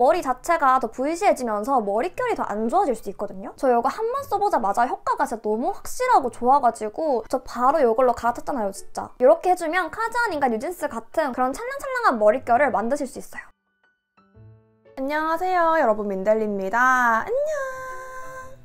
머리 자체가 더 부시시해지면서 머릿결이 더 안 좋아질 수 있거든요. 저 이거 한 번 써보자마자 효과가 진짜 너무 확실하고 좋아가지고 저 바로 이걸로 갈아탔잖아요, 진짜. 이렇게 해주면 카즈하 언니나 뉴진스 같은 그런 찰랑찰랑한 머릿결을 만드실 수 있어요. 안녕하세요 여러분 민델리입니다 안녕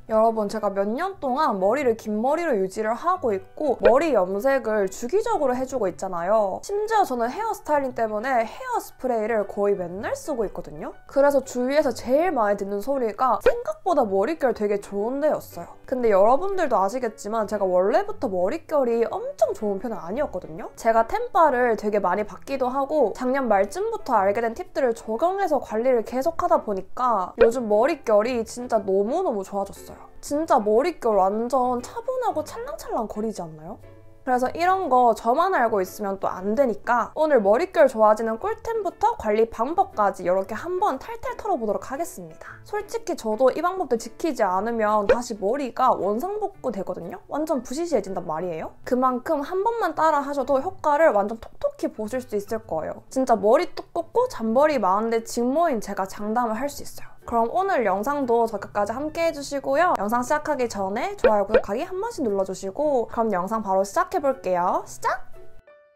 여러분 제가 몇 년 동안 머리를 긴 머리로 유지를 하고 있고 머리 염색을 주기적으로 해주고 있잖아요. 심지어 저는 헤어 스타일링 때문에 헤어 스프레이를 거의 맨날 쓰고 있거든요. 그래서 주위에서 제일 많이 듣는 소리가 생각보다 머릿결 되게 좋은데였어요. 근데 여러분들도 아시겠지만 제가 원래부터 머릿결이 엄청 좋은 편은 아니었거든요. 제가 템발을 되게 많이 받기도 하고 작년 말쯤부터 알게 된 팁들을 적용해서 관리를 계속하다 보니까 요즘 머릿결이 진짜 너무너무 좋아졌어요. 진짜 머릿결 완전 차분하고 찰랑찰랑 거리지 않나요? 그래서 이런 거 저만 알고 있으면 또 안 되니까 오늘 머릿결 좋아지는 꿀템부터 관리 방법까지 이렇게 한번 탈탈 털어보도록 하겠습니다. 솔직히 저도 이 방법들 지키지 않으면 다시 머리가 원상복구 되거든요? 완전 부시시해진단 말이에요. 그만큼 한 번만 따라 하셔도 효과를 완전 톡톡히 보실 수 있을 거예요. 진짜 머리 두껍고 잔머리 많은데 직모인 제가 장담을 할 수 있어요. 그럼 오늘 영상도 저 끝까지 함께 해주시고요. 영상 시작하기 전에 좋아요, 구독하기 한 번씩 눌러주시고 그럼 영상 바로 시작해볼게요. 시작!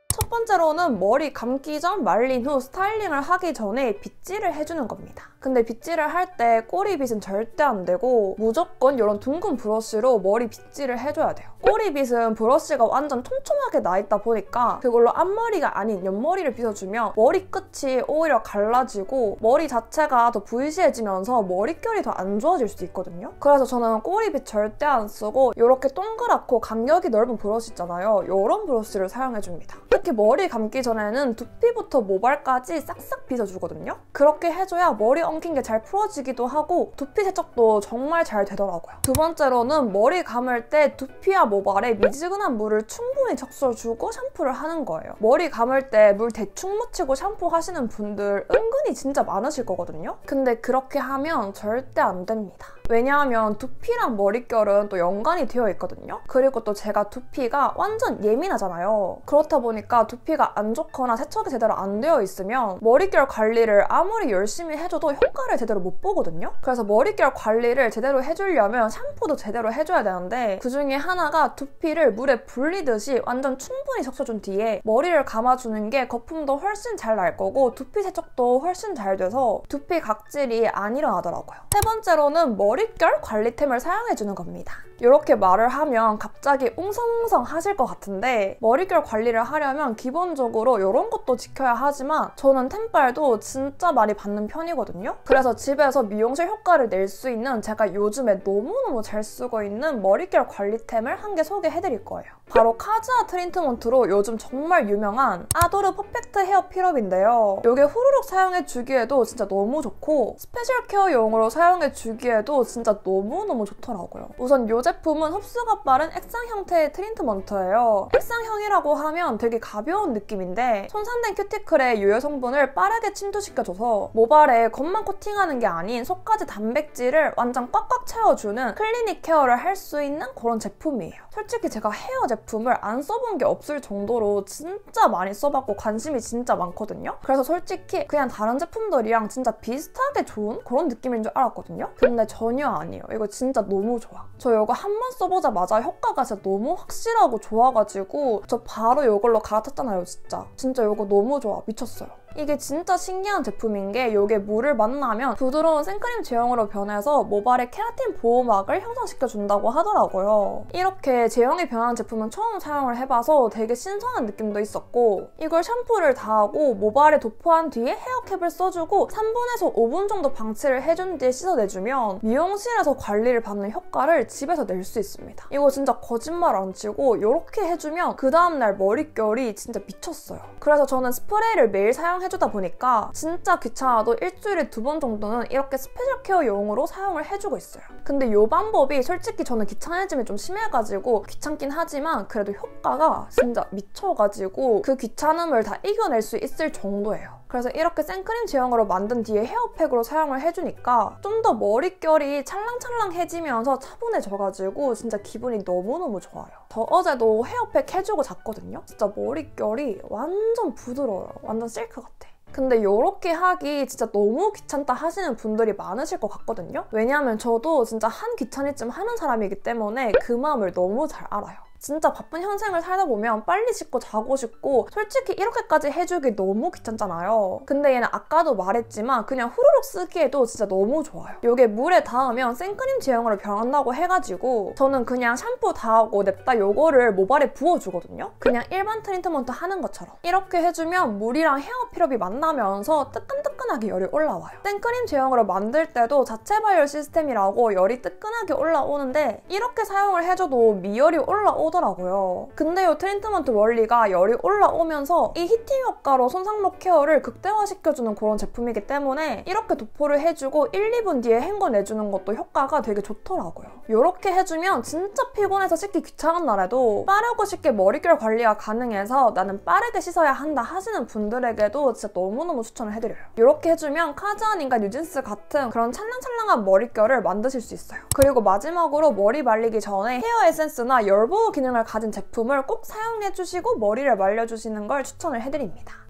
첫 번째로는 머리 감기 전 말린 후 스타일링을 하기 전에 빗질을 해주는 겁니다. 근데 빗질을 할 때 꼬리빗은 절대 안 되고 무조건 이런 둥근 브러쉬로 머리 빗질을 해줘야 돼요. 꼬리빗은 브러쉬가 완전 촘촘하게 나 있다 보니까 그걸로 앞머리가 아닌 옆머리를 빗어주면 머리 끝이 오히려 갈라지고 머리 자체가 더 부이시해지면서 머릿결이 더 안 좋아질 수 있거든요. 그래서 저는 꼬리빗 절대 안 쓰고 이렇게 동그랗고 간격이 넓은 브러쉬 있잖아요. 이런 브러쉬를 사용해줍니다. 특히 머리 감기 전에는 두피부터 모발까지 싹싹 빗어주거든요. 그렇게 해줘야 머리 엉킨 게 잘 풀어지기도 하고 두피 세척도 정말 잘 되더라고요. 두 번째로는 머리 감을 때 두피와 모발에 미지근한 물을 충분히 적셔주고 샴푸를 하는 거예요. 머리 감을 때 물 대충 묻히고 샴푸 하시는 분들 은근히 진짜 많으실 거거든요. 근데 그렇게 하면 절대 안 됩니다. 왜냐하면 두피랑 머릿결은 또 연관이 되어 있거든요. 그리고 또 제가 두피가 완전 예민하잖아요. 그렇다 보니까 두피가 안 좋거나 세척이 제대로 안 되어 있으면 머릿결 관리를 아무리 열심히 해줘도 효과를 제대로 못 보거든요. 그래서 머릿결 관리를 제대로 해주려면 샴푸도 제대로 해줘야 되는데 그 중에 하나가 두피를 물에 불리듯이 완전 충분히 적셔준 뒤에 머리를 감아주는 게 거품도 훨씬 잘 날 거고 두피 세척도 훨씬 잘 돼서 두피 각질이 안 일어나더라고요. 세 번째로는 머 릿결 관리템을 사용해주는 겁니다. 이렇게 말을 하면 갑자기 웅성웅성 하실 것 같은데 머릿결 관리를 하려면 기본적으로 이런 것도 지켜야 하지만 저는 템빨도 진짜 많이 받는 편이거든요. 그래서 집에서 미용실 효과를 낼 수 있는 제가 요즘에 너무너무 잘 쓰고 있는 머릿결 관리템을 한 개 소개해드릴 거예요. 바로 카즈하 트리트먼트로 요즘 정말 유명한 아도르 Perfect Hair Fill-Up인데요. 이게 후루룩 사용해주기에도 진짜 너무 좋고 special care용으로 사용해주기에도 진짜 너무너무 좋더라고요. 우선 이 제품은 흡수가 빠른 액상 형태의 트리트먼트예요. 액상형이라고 하면 되게 가벼운 느낌인데 손상된 큐티클에 유효 성분을 빠르게 침투시켜줘서 모발에 겉만 코팅하는 게 아닌 속까지 단백질을 완전 꽉꽉 채워주는 클리닉 케어를 할 수 있는 그런 제품이에요. 솔직히 제가 헤어 제품을 안 써본 게 없을 정도로 진짜 많이 써봤고 관심이 진짜 많거든요. 그래서 솔직히 그냥 다른 제품들이랑 진짜 비슷하게 좋은 그런 느낌인 줄 알았거든요. 근데 전혀 아니에요. 이거 진짜 너무 좋아. 저 이거 한 번 써보자마자 효과가 진짜 너무 확실하고 좋아가지고 저 바로 이걸로 갈아탔잖아요, 진짜. 진짜 이거 너무 좋아. 미쳤어요. 이게 진짜 신기한 제품인 게 이게 물을 만나면 부드러운 생크림 제형으로 변해서 모발의 케라틴 보호막을 형성시켜준다고 하더라고요. 이렇게 제형이 변한 제품은 처음 사용을 해봐서 되게 신선한 느낌도 있었고 이걸 샴푸를 다 하고 모발에 도포한 뒤에 헤어캡을 써주고 3분에서 5분 정도 방치를 해준 뒤에 씻어내주면 미용실에서 관리를 받는 효과를 집에서 낼 수 있습니다. 이거 진짜 거짓말 안 치고 이렇게 해주면 그 다음날 머릿결이 진짜 미쳤어요. 그래서 저는 스프레이를 매일 사용 해 해주다 보니까 진짜 귀찮아도 일주일에 두 번 정도는 이렇게 special care용으로 사용을 해주고 있어요. 근데 이 방법이 솔직히 저는 귀찮아짐이 좀 심해가지고 귀찮긴 하지만 그래도 효과가 진짜 미쳐가지고 그 귀찮음을 다 이겨낼 수 있을 정도예요. 그래서 이렇게 생크림 제형으로 만든 뒤에 헤어팩으로 사용을 해주니까 좀 더 머릿결이 찰랑찰랑해지면서 차분해져가지고 진짜 기분이 너무너무 좋아요. 저 어제도 헤어팩 해주고 잤거든요. 진짜 머릿결이 완전 부드러워요. 완전 실크 같아. 근데 이렇게 하기 진짜 너무 귀찮다 하시는 분들이 많으실 것 같거든요. 왜냐하면 저도 진짜 한 귀차니즘 하는 사람이기 때문에 그 마음을 너무 잘 알아요. 진짜 바쁜 현생을 살다 보면 빨리 씻고 자고 싶고 솔직히 이렇게까지 해주기 너무 귀찮잖아요. 근데 얘는 아까도 말했지만 그냥 후루룩 쓰기에도 진짜 너무 좋아요. 이게 물에 닿으면 생크림 제형으로 변한다고 해가지고 저는 그냥 샴푸 다 하고 냅다 요거를 모발에 부어주거든요. 그냥 일반 트리트먼트 하는 것처럼. 이렇게 해주면 물이랑 Hair Fill-Up이 만나면서 뜨끈뜨끈 하게 열이 올라와요. 생크림 제형으로 만들 때도 자체 발열 시스템이라고 열이 뜨끈하게 올라오는데 이렇게 사용을 해줘도 미열이 올라오 오더라고요. 근데 이 트리트먼트 원리가 열이 올라오면서 이 heating 효과로 손상모 케어를 극대화시켜주는 그런 제품이기 때문에 이렇게 도포를 해주고 1, 2분 뒤에 헹궈내주는 것도 효과가 되게 좋더라고요. 이렇게 해주면 진짜 피곤해서 씻기 귀찮은 날에도 빠르고 쉽게 머릿결 관리가 가능해서 나는 빠르게 씻어야 한다 하시는 분들에게도 진짜 너무너무 추천을 해드려요. 해주면 카즈하 언니나 뉴진스 같은 그런 찰랑찰랑한 머릿결을 만드실 수 있어요. 그리고 마지막으로 머리 말리기 전에 헤어 에센스나 열보호 기능을 가진 제품을 꼭 사용해주시고 머리를 말려주시는 걸 추천을 해드립니다.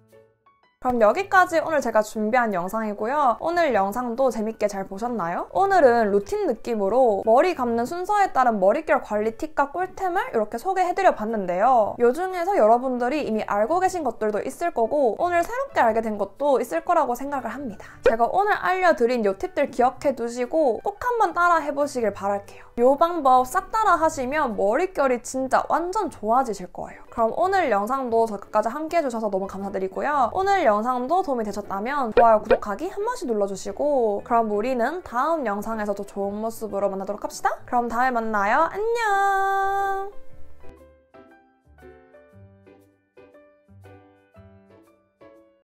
그럼 여기까지 오늘 제가 준비한 영상이고요. 오늘 영상도 재밌게 잘 보셨나요? 오늘은 루틴 느낌으로 머리 감는 순서에 따른 머릿결 관리 팁과 꿀템을 이렇게 소개해드려 봤는데요. 요 중에서 여러분들이 이미 알고 계신 것들도 있을 거고 오늘 새롭게 알게 된 것도 있을 거라고 생각을 합니다. 제가 오늘 알려드린 요 팁들 기억해 두시고 꼭 한번 따라 해보시길 바랄게요. 요 방법 싹 따라 하시면 머릿결이 진짜 완전 좋아지실 거예요. 그럼 오늘 영상도 저까지 함께 해주셔서 너무 감사드리고요. 오늘 영상도 도움이 되셨다면 좋아요, 구독하기 한 번씩 눌러주시고 그럼 우리는 다음 영상에서 더 좋은 모습으로 만나도록 합시다. 그럼 다음에 만나요. 안녕!